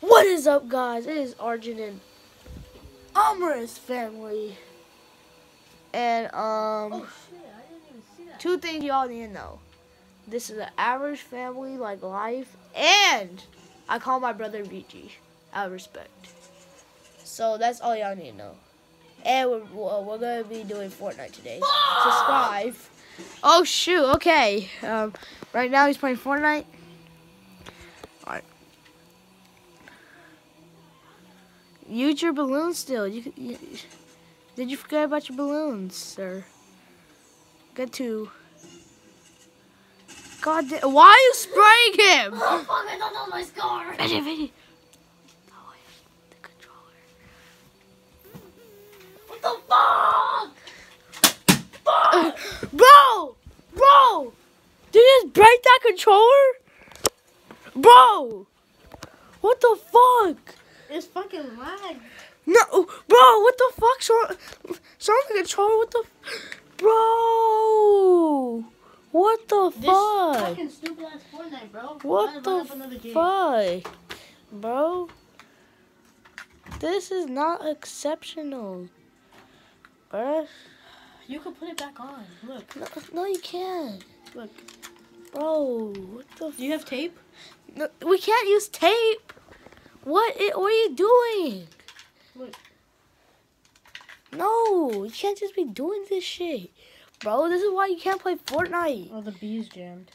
What is up, guys? It is Arjun and Amorous family. And, um, Oh shit, I didn't even see that. two things y'all need to know. This is an average family, like life, and I call my brother VG out of respect. So that's all y'all need to know. And we're, we're we're gonna be doing Fortnite today. Subscribe. Oh shoot! Okay. Um, right now he's playing Fortnite. All right. Use your balloons still. You, you did you forget about your balloons, sir? Get to. God damn, why are you spraying him? Oh fuck, I don't know my scar. Veggie. Oh, the controller. What the fuck? Bro! Bro! Did you just break that controller? Bro! What the fuck? It's fucking lag. No, bro, what the fuck? Show, show the controller, what the... Bro! What the This fuck? fucking stupid ass Fortnite, bro. What the run up another game. fuck? Bro? This is not exceptional. Bruh. You can put it back on. Look, No, no, you can't. look. Bro, what the Do you have tape? No, we can't use tape. What? What are you doing? Look. No, you can't just be doing this shit, bro. This is why you can't play Fortnite. Oh, the bees jammed.